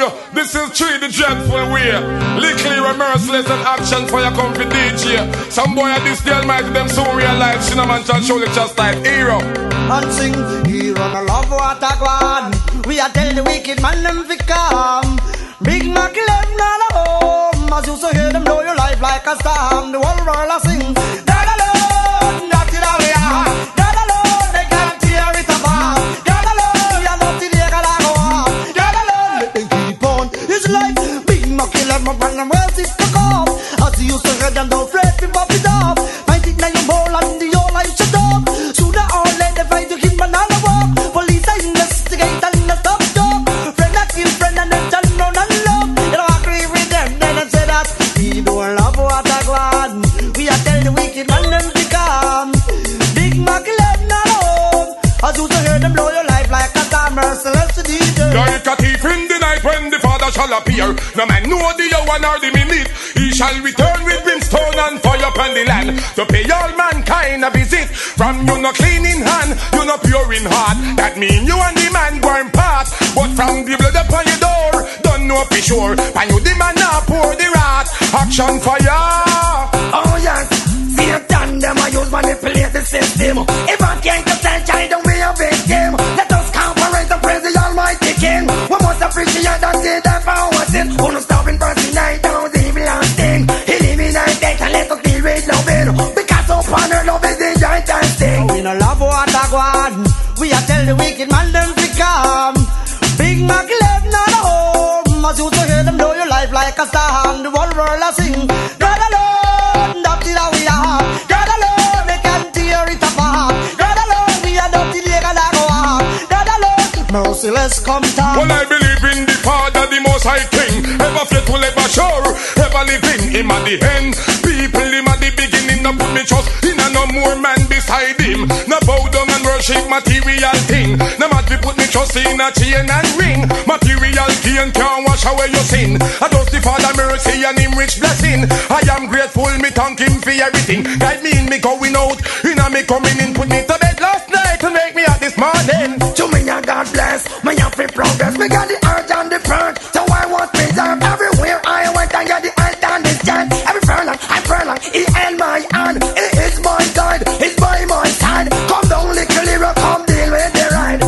you, this is true the dreadful way. Lickly merciless and action for your company DJ. Some boy at this deal might them soon realize Cinnamon shall surely just like hero. And sing hero no love what I want. We are tell the wicked man them fi come. Big Mac left not a home. As you so hear them blow your life like a storm. The whole world a sing. Like a thief in the night when the father shall appear. No man know the hour nor the minute. He shall return with brimstone and fire upon the land to pay all mankind a visit. From you no clean in hand, you no pure in heart. That mean you and the man going part. But from the blood upon your door, don't know for sure. And you the man now pour the rat. Action fire. And see that for our sin. Who no stopping person night down the evil and sting. Eliminate death and let us deal with loving. Because upon her love is the giant thing. We no love what I want. We are tell the wicked man them to come. Big Mac left not a home. As you to hear them blow your life like a storm. The whole world a sing. God alone, that's it how we are. God alone, they can tear it apart. God alone, we are not the leg and I go on. God alone, merciless come down. Well, I believe in the Father, the Most High King. Ever faithful, ever sure, ever living. Him at the end, people him at the beginning. No put me trust in a no more man beside him. No bow down and worship material thing. No matter put me trust in a chain and ring. Material gain can't wash away your sin. I trust the Father mercy and him rich blessing. I am grateful, me thank him for everything. Guide me in me going out, in a me coming in. Put me to bed last night and make me up this morning. To me, and God bless. Have to progress. Me got the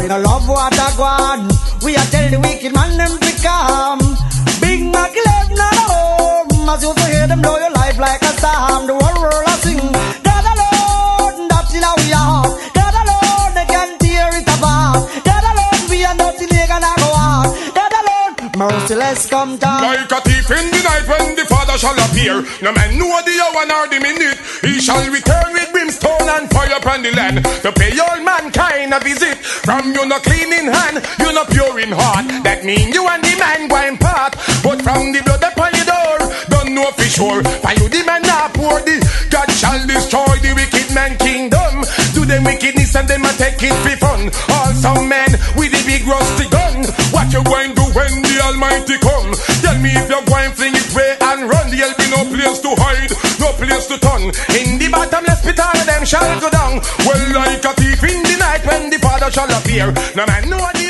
We no love what I want. We are tell the wicked man them to come. Big Mac left not home. As you hear them blow your life like a storm. The whole world a sing. God alone, that's it how we merciless come down. Like a thief in the night when the Father shall appear. No man know the hour nor the minute. He shall return with brimstone and fire upon the land to pay all mankind a visit. From you no clean in hand, you no pure in heart. That mean you and the man going part. But from the blood upon your door, don't know for sure. For you the man now pour the God shall destroy the wicked man kingdom. Do them wickedness and them a take it for There'll be no place to hide, no place to turn. In the bottomless pit all of them shall go down. Well, like a thief in the night when the Father shall appear. No man know